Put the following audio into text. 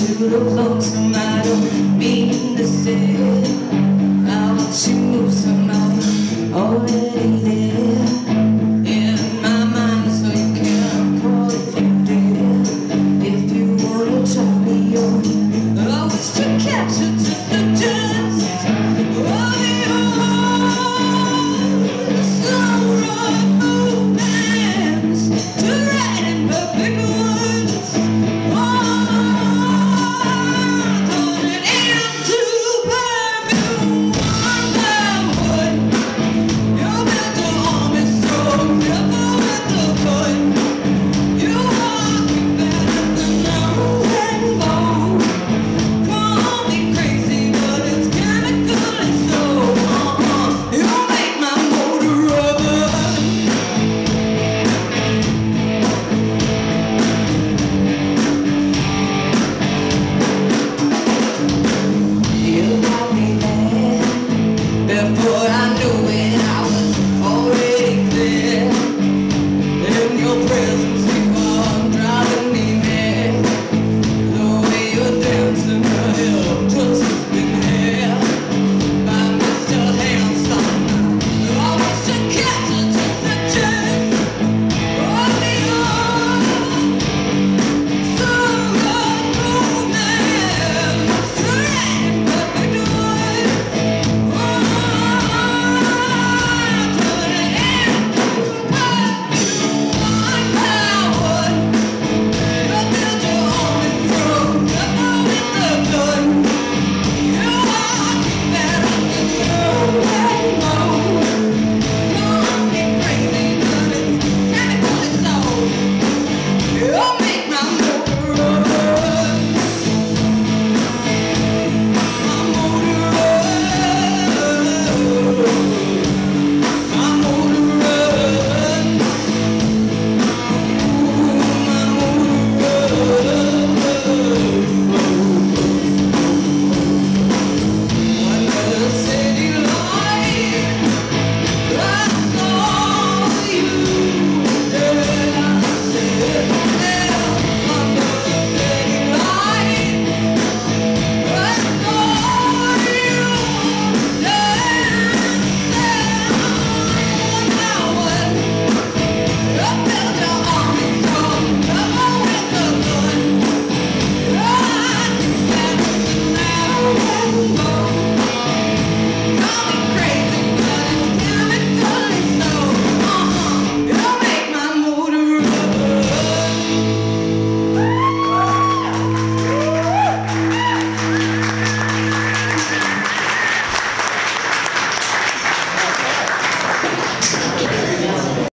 you to close no matter mean to say I want you somehow. Oh yeah.